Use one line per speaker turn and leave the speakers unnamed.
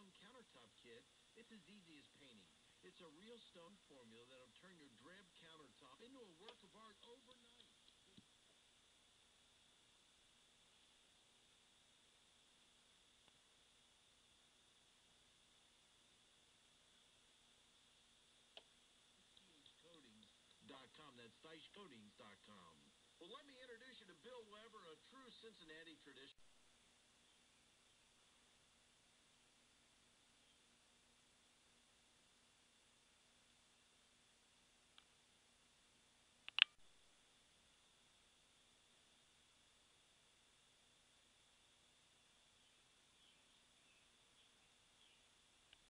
Stone countertop kit—it's as easy as painting. It's a real stone formula that'll turn your drab countertop into a work of art overnight. Coatings.com. That's DaichCoatings.com. Well, let me introduce you to Bill Weber, a true Cincinnati tradition.